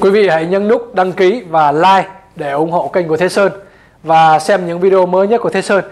Quý vị hãy nhấn nút đăng ký và like để ủng hộ kênh của Thế Sơn và xem những video mới nhất của Thế Sơn.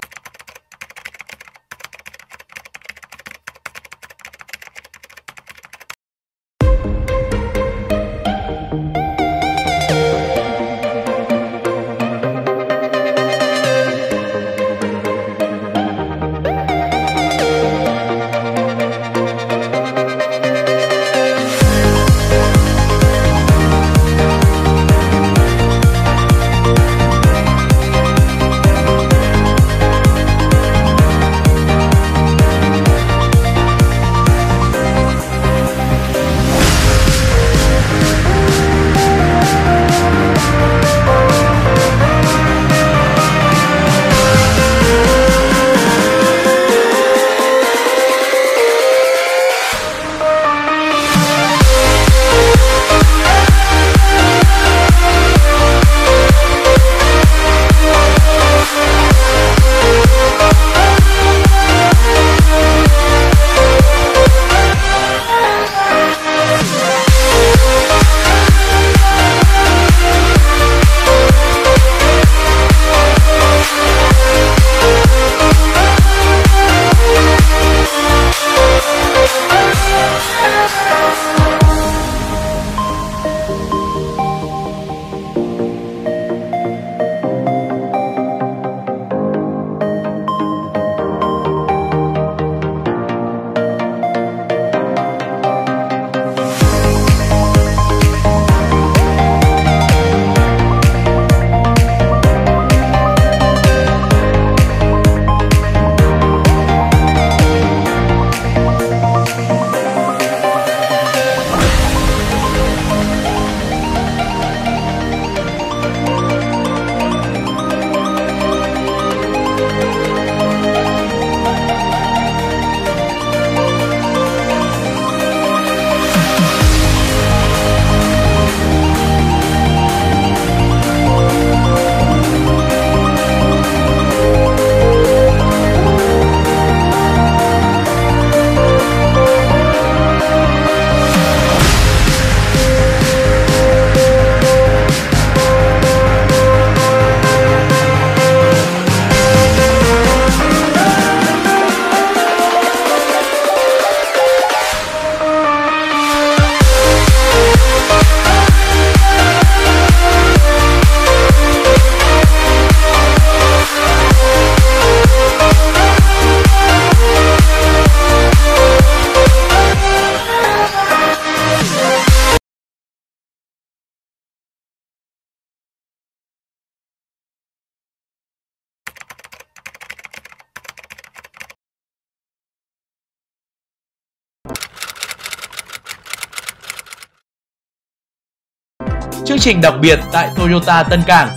Chương trình đặc biệt tại Toyota Tân Cảng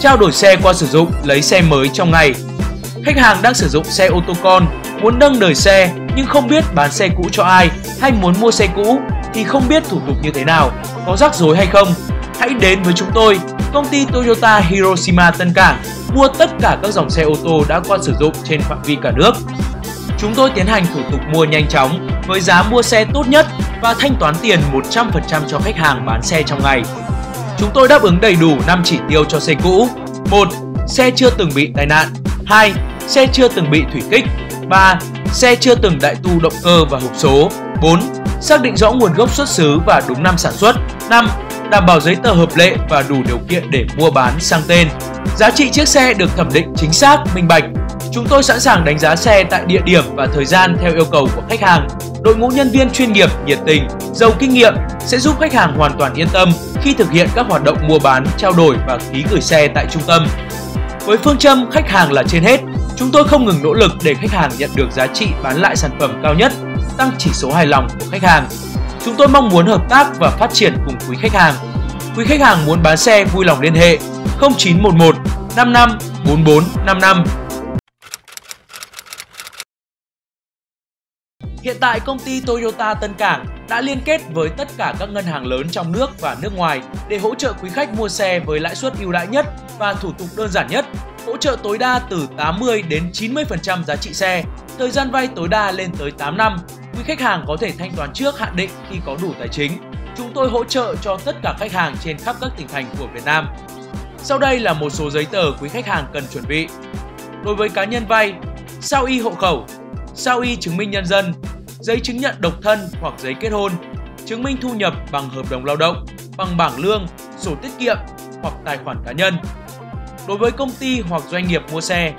Trao đổi xe qua sử dụng, lấy xe mới trong ngày Khách hàng đang sử dụng xe ô tô con, muốn nâng đời xe nhưng không biết bán xe cũ cho ai hay muốn mua xe cũ thì không biết thủ tục như thế nào, có rắc rối hay không. Hãy đến với chúng tôi, công ty Toyota Hiroshima Tân Cảng mua tất cả các dòng xe ô tô đã qua sử dụng trên phạm vi cả nước. Chúng tôi tiến hành thủ tục mua nhanh chóng với giá mua xe tốt nhất và thanh toán tiền 100% cho khách hàng bán xe trong ngày. Chúng tôi đáp ứng đầy đủ 5 chỉ tiêu cho xe cũ. 1. Xe chưa từng bị tai nạn. 2. Xe chưa từng bị thủy kích. 3. Xe chưa từng đại tu động cơ và hộp số. 4. Xác định rõ nguồn gốc xuất xứ và đúng năm sản xuất. 5. Đảm bảo giấy tờ hợp lệ và đủ điều kiện để mua bán sang tên. Giá trị chiếc xe được thẩm định chính xác, minh bạch. Chúng tôi sẵn sàng đánh giá xe tại địa điểm và thời gian theo yêu cầu của khách hàng. Đội ngũ nhân viên chuyên nghiệp, nhiệt tình, giàu kinh nghiệm sẽ giúp khách hàng hoàn toàn yên tâm khi thực hiện các hoạt động mua bán, trao đổi và ký gửi xe tại trung tâm. Với phương châm khách hàng là trên hết, chúng tôi không ngừng nỗ lực để khách hàng nhận được giá trị bán lại sản phẩm cao nhất, tăng chỉ số hài lòng của khách hàng. Chúng tôi mong muốn hợp tác và phát triển cùng quý khách hàng. Quý khách hàng muốn bán xe vui lòng liên hệ 0911 55 44 55 Hiện tại công ty Toyota Tân Cảng đã liên kết với tất cả các ngân hàng lớn trong nước và nước ngoài để hỗ trợ quý khách mua xe với lãi suất ưu đãi nhất và thủ tục đơn giản nhất, hỗ trợ tối đa từ 80 đến 90% giá trị xe, thời gian vay tối đa lên tới 8 năm. Quý khách hàng có thể thanh toán trước hạn định khi có đủ tài chính. chúng tôi hỗ trợ cho tất cả khách hàng trên khắp các tỉnh thành của Việt Nam. Sau đây là một số giấy tờ quý khách hàng cần chuẩn bị. Đối với cá nhân vay, sao y hộ khẩu, sao y chứng minh nhân dân, giấy chứng nhận độc thân hoặc giấy kết hôn, chứng minh thu nhập bằng hợp đồng lao động, bằng bảng lương, sổ tiết kiệm hoặc tài khoản cá nhân. Đối với công ty hoặc doanh nghiệp mua xe,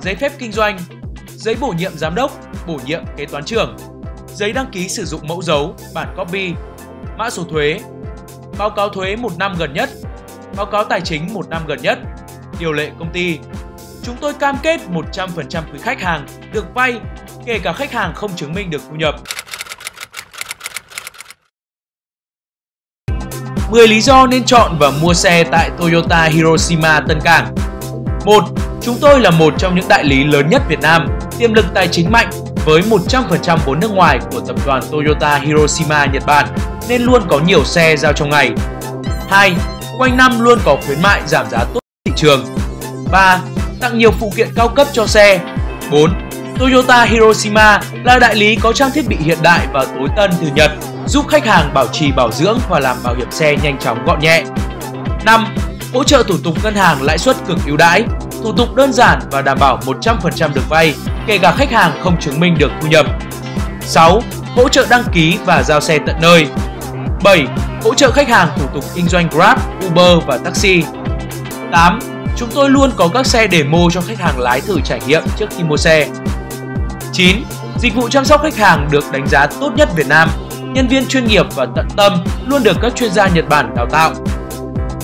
giấy phép kinh doanh, giấy bổ nhiệm giám đốc, bổ nhiệm kế toán trưởng, giấy đăng ký sử dụng mẫu dấu, bản copy, mã số thuế, báo cáo thuế một năm gần nhất, báo cáo tài chính một năm gần nhất, điều lệ công ty. Chúng tôi cam kết 100% quý khách hàng được vay, kể cả khách hàng không chứng minh được thu nhập. 10 lý do nên chọn và mua xe tại Toyota Hiroshima Tân Cảng 1. Chúng tôi là một trong những đại lý lớn nhất Việt Nam, tiềm lực tài chính mạnh với 100% vốn nước ngoài của tập đoàn Toyota Hiroshima Nhật Bản nên luôn có nhiều xe giao trong ngày. 2. Quanh năm luôn có khuyến mại giảm giá tốt thị trường. 3. Tặng nhiều phụ kiện cao cấp cho xe. 4. Toyota Hiroshima là đại lý có trang thiết bị hiện đại và tối tân từ Nhật, giúp khách hàng bảo trì bảo dưỡng và làm bảo hiểm xe nhanh chóng gọn nhẹ. 5. Hỗ trợ thủ tục ngân hàng lãi suất cực ưu đãi, thủ tục đơn giản và đảm bảo 100% được vay, kể cả khách hàng không chứng minh được thu nhập. 6. Hỗ trợ đăng ký và giao xe tận nơi. 7. Hỗ trợ khách hàng thủ tục kinh doanh Grab, Uber và taxi. 8. Chúng tôi luôn có các xe demo cho khách hàng lái thử trải nghiệm trước khi mua xe. 9. Dịch vụ chăm sóc khách hàng được đánh giá tốt nhất Việt Nam. Nhân viên chuyên nghiệp và tận tâm luôn được các chuyên gia Nhật Bản đào tạo.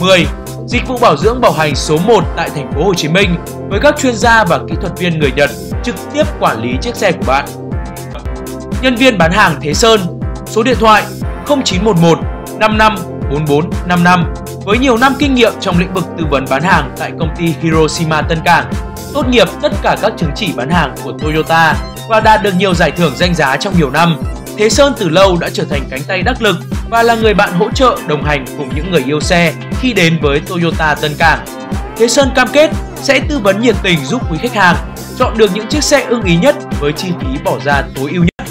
10. Dịch vụ bảo dưỡng bảo hành số 1 tại thành phố Hồ Chí Minh với các chuyên gia và kỹ thuật viên người Nhật trực tiếp quản lý chiếc xe của bạn. Nhân viên bán hàng Thế Sơn, số điện thoại 0911 55 4455 với nhiều năm kinh nghiệm trong lĩnh vực tư vấn bán hàng tại công ty Hiroshima Tân Cảng, tốt nghiệp tất cả các chứng chỉ bán hàng của Toyota và đạt được nhiều giải thưởng danh giá trong nhiều năm. Thế Sơn từ lâu đã trở thành cánh tay đắc lực và là người bạn hỗ trợ đồng hành cùng những người yêu xe khi đến với Toyota Tân Cảng. Thế Sơn cam kết sẽ tư vấn nhiệt tình giúp quý khách hàng chọn được những chiếc xe ưng ý nhất với chi phí bỏ ra tối ưu nhất.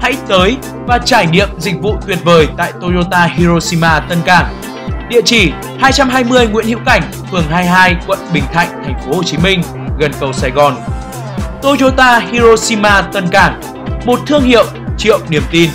Hãy tới và trải nghiệm dịch vụ tuyệt vời tại Toyota Hiroshima Tân Cảng. Địa chỉ 220 Nguyễn Hữu Cảnh, phường 22, quận Bình Thạnh, thành phố Hồ Chí Minh, gần cầu Sài Gòn. Toyota Hiroshima Tân Cảng, một thương hiệu triệu niềm tin.